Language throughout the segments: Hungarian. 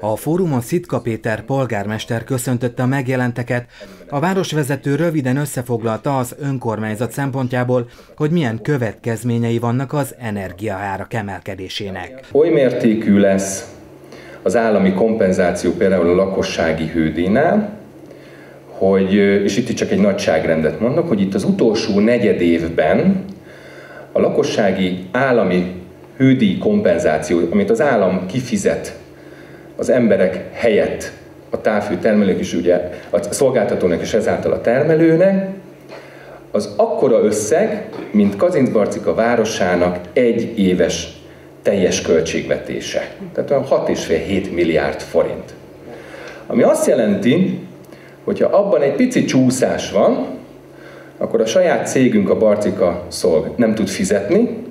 A fórumon Szitka Péter polgármester köszöntötte a megjelenteket. A városvezető röviden összefoglalta az önkormányzat szempontjából, hogy milyen következményei vannak az energiaárak emelkedésének. Oly mértékű lesz az állami kompenzáció például a lakossági hődénál, hogy, és itt csak egy nagyságrendet mondok, hogy itt az utolsó negyed évben a lakossági állami hődíj kompenzáció, amit az állam kifizet az emberek helyett a távfű termelők is ugye, a szolgáltatónak és ezáltal a termelőnek, az akkora összeg, mint Kazincbarcika városának egy éves teljes költségvetése. Tehát olyan 6,5-7 milliárd forint. Ami azt jelenti, hogyha abban egy pici csúszás van, akkor a saját cégünk, a Barcika Szolg nem tud fizetni,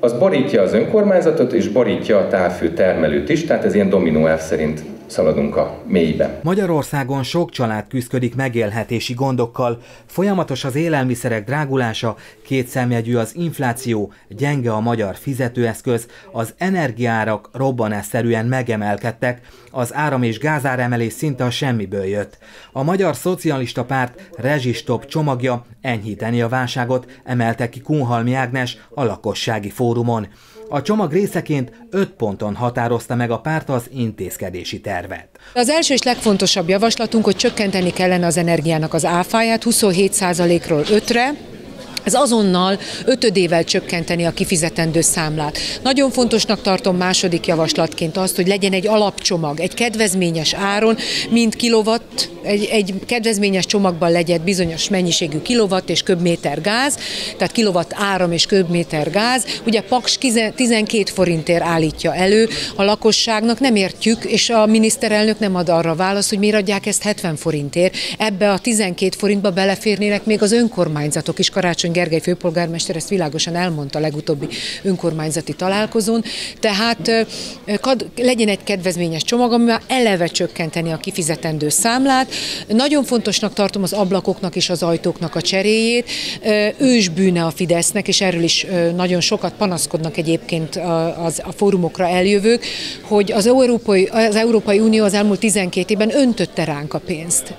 az borítja az önkormányzatot és borítja a távfő termelőt is, tehát ez ilyen dominó elv szerint szaladunk a mélybe. Magyarországon sok család küzdik megélhetési gondokkal, folyamatos az élelmiszerek drágulása, kétszemjegyű az infláció, gyenge a magyar fizetőeszköz, az energiárak robbanásszerűen megemelkedtek, az áram- és gázáremelés szinte a semmiből jött. A Magyar Szocialista Párt rezsistop csomagja enyhíteni a válságot, emelte ki Kunhalmi Ágnes a lakossági fórumon. A csomag részeként öt ponton határozta meg a párt az intézkedési tervet. Az első és legfontosabb javaslatunk, hogy csökkenteni kellene az energiának az áfáját 27%-ról 5-re, ez azonnal ötödével csökkenteni a kifizetendő számlát. Nagyon fontosnak tartom második javaslatként azt, hogy legyen egy alapcsomag, egy kedvezményes áron, mint kilowatt, egy, egy kedvezményes csomagban legyen bizonyos mennyiségű kilowatt és köbméter gáz, tehát kilowatt áram és köbméter gáz. Ugye Paks 12 forintért állítja elő, a lakosságnak nem értjük, és a miniszterelnök nem ad arra választ, hogy miért adják ezt 70 forintért. Ebbe a 12 forintba beleférnének még az önkormányzatok is Karácsony Gergely főpolgármester ezt világosan elmondta a legutóbbi önkormányzati találkozón. Tehát legyen egy kedvezményes csomag, amivel eleve csökkenteni a kifizetendő számlát. Nagyon fontosnak tartom az ablakoknak és az ajtóknak a cseréjét. Ősbűne a Fidesznek, és erről is nagyon sokat panaszkodnak egyébként az, a fórumokra eljövők, hogy az Európai, az Európai Unió az elmúlt 12 évben öntötte ránk a pénzt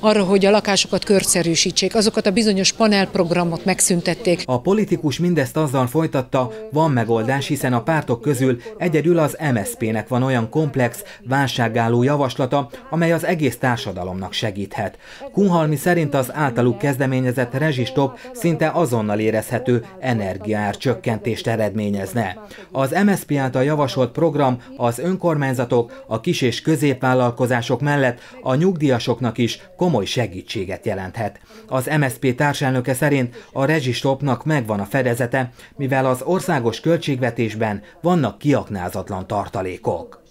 arra, hogy a lakásokat körszerűsítsék, azokat a bizonyos panelprogramot megszüntették. A politikus mindezt azzal folytatta, van megoldás, hiszen a pártok közül egyedül az MSZP-nek van olyan komplex, válságálló javaslata, amely az egész társadalomnak segíthet. Kunhalmi szerint az általuk kezdeményezett rezsistop szinte azonnal érezhető energiaár csökkentést eredményezne. Az MSZP által javasolt program az önkormányzatok, a kis- és középvállalkozások mellett a nyugdíjasoknak is komoly segítséget jelenthet. Az MSZP társelnöke szerint a rezsistopnak megvan a fedezete, mivel az országos költségvetésben vannak kiaknázatlan tartalékok.